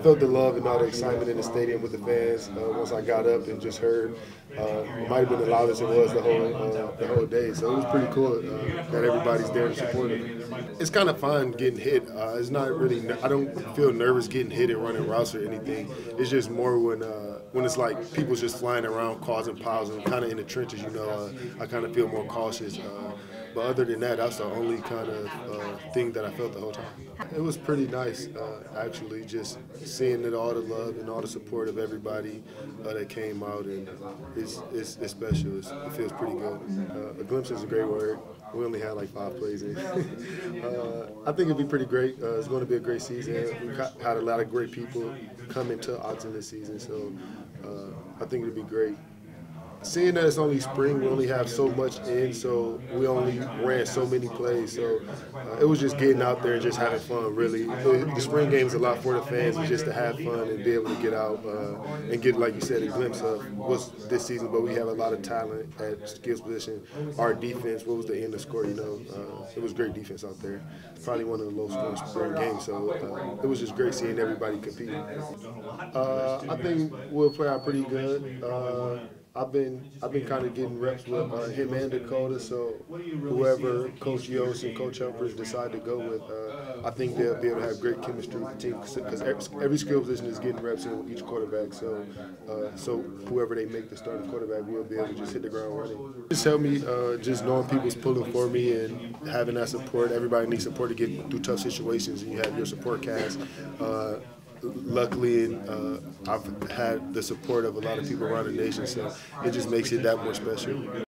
felt the love and all the excitement in the stadium with the fans uh, once I got up and just heard. Uh, it might have been the loudest it was the whole uh, the whole day. So it was pretty cool uh, that everybody's there to support it. It's kind of fun getting hit. Uh, it's not really. I don't feel nervous getting hit and running routes or anything. It's just more when uh, when it's like people just flying around causing piles and kind of in the trenches. You know, I kind of feel more cautious. But other than that, that's the only kind of uh, thing that I felt the whole time. It was pretty nice, uh, actually, just seeing it, all the love and all the support of everybody uh, that came out, and it's, it's, it's special. It's, it feels pretty good. Uh, a glimpse is a great word. We only had like five plays in. Uh, I think it'd be pretty great. Uh, it's going to be a great season. We had a lot of great people come into Autzen this season, so I think it'd be great seeing that it's only spring, we only have so much in, so we only ran so many plays. So uh, it was just getting out there and just having fun. Really, the, spring game is a lot for the fans, and just to have fun and be able to get out uh, and get, like you said, a glimpse of what's this season. But we have a lot of talent at skills position. Our defense, what was the end of score? You know, uh, it was great defense out there. Probably one of the low scoring spring games. So uh, it was just great seeing everybody compete. Uh, I think we'll play out pretty good. I've been I've been kind of getting reps with uh, him and Dakota. So whoever Coach Yost and Coach Humphries decide to go with, uh, I think they'll be able to have great chemistry with the team because every, every skill position is getting reps in with each quarterback. So uh, so whoever they make the starting quarterback will be able to just hit the ground running. Just help me uh, just knowing people's pulling for me and having that support. Everybody needs support to get through tough situations, and you have your support cast uh, luckily uh, I've had the support of a lot of people around the nation, so it just makes it that more special.